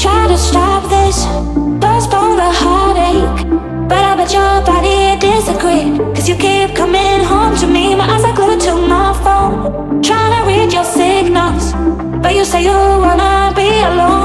Try to stop this, disagreed. Cause you keep coming home to me. My eyes are glued to my phone. Trying to read your signals. But you say you wanna be alone,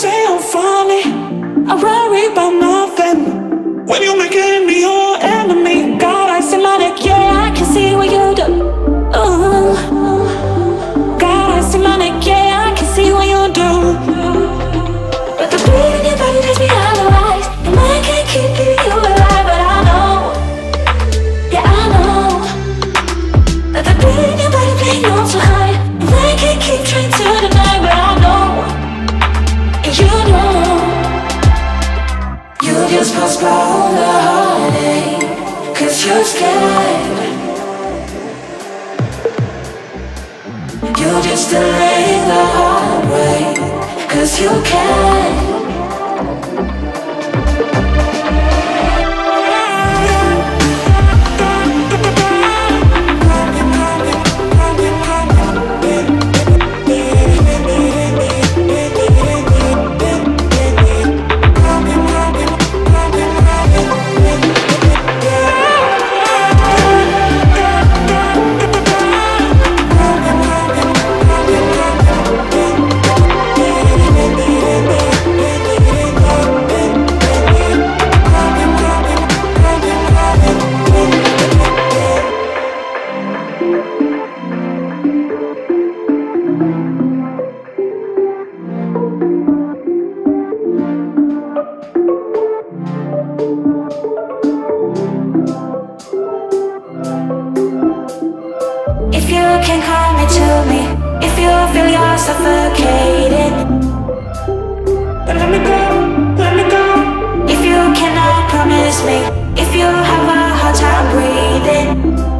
say I'm funny? I worry about nothing. When you making me the Cause you're scared You just delay the heartbreak Cause you can can me If you feel you're suffocating then let me go, let me go. If you cannot promise me If you have a hard time breathing